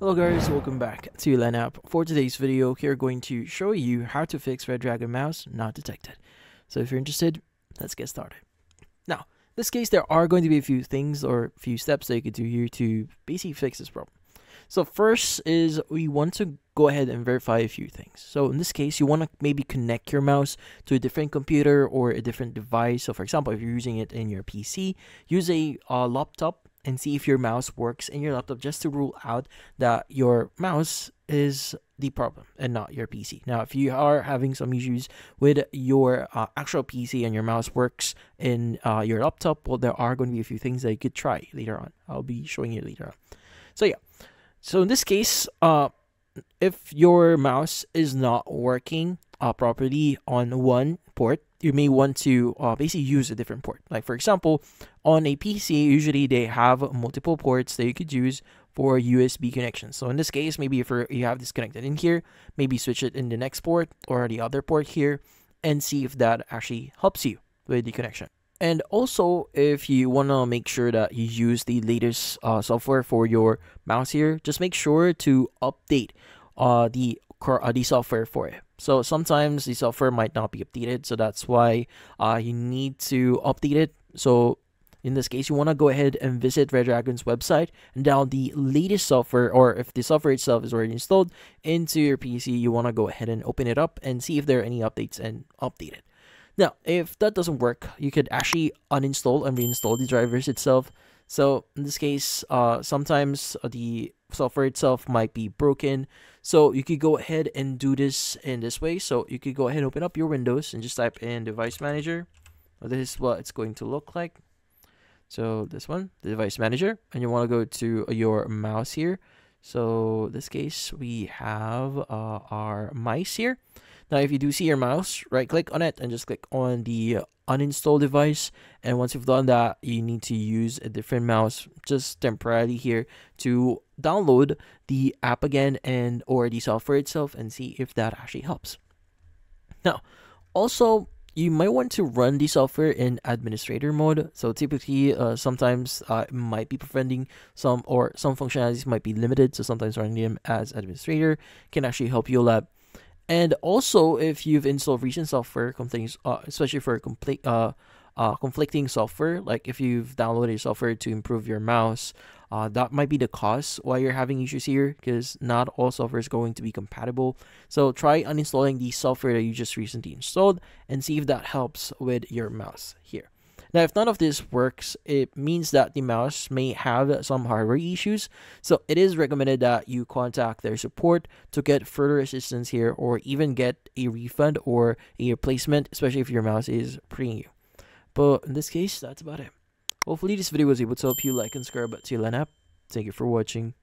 Hello guys, welcome back to LenApp. For today's video, we're going to show you how to fix Redragon mouse not detected. So if you're interested, let's get started. Now, in this case, there are going to be a few things or a few steps that you could do here to basically fix this problem. So first is we want to go ahead and verify a few things. So in this case, you want to maybe connect your mouse to a different computer or a different device. So for example, if you're using it in your PC, use a uh, laptop and see if your mouse works in your laptop just to rule out that your mouse is the problem and not your PC. Now, if you are having some issues with your uh, actual PC and your mouse works in uh, your laptop, well, there are going to be a few things that you could try later on. I'll be showing you later on. So, yeah. So, in this case, uh, if your mouse is not working uh, properly on one port, you may want to uh, basically use a different port. Like for example, on a PC, usually they have multiple ports that you could use for USB connections. So in this case, maybe if you have this connected in here, maybe switch it in the next port or the other port here and see if that actually helps you with the connection. And also, if you want to make sure that you use the latest uh, software for your mouse here, just make sure to update uh, the uh, the software for it. So sometimes the software might not be updated, so that's why uh, you need to update it. So in this case, you want to go ahead and visit Redragon's website and download the latest software, or if the software itself is already installed into your PC, you want to go ahead and open it up and see if there are any updates and update it. Now, if that doesn't work, you could actually uninstall and reinstall the drivers itself. So in this case, uh, sometimes the software itself might be broken. So you could go ahead and do this in this way. So you could go ahead and open up your Windows and just type in device manager. This is what it's going to look like. So this one, the device manager, and you want to go to your mouse here. So this case, we have uh, our mice here. Now, if you do see your mouse, right click on it and just click on the uninstall device. And once you've done that, you need to use a different mouse just temporarily here to download the app again and or the software itself and see if that actually helps. Now, also you might want to run the software in administrator mode. So typically, uh, sometimes uh, it might be preventing some or some functionalities might be limited. So sometimes running them as administrator can actually help you a lot. And also, if you've installed recent software, uh, especially for complete uh, uh, conflicting software, like if you've downloaded software to improve your mouse, uh, that might be the cause why you're having issues here because not all software is going to be compatible. So try uninstalling the software that you just recently installed and see if that helps with your mouse here. Now, if none of this works, it means that the mouse may have some hardware issues. So it is recommended that you contact their support to get further assistance here or even get a refund or a replacement, especially if your mouse is preying you. But in this case, that's about it. Hopefully this video was able to help you like and subscribe to LenApp. Thank you for watching.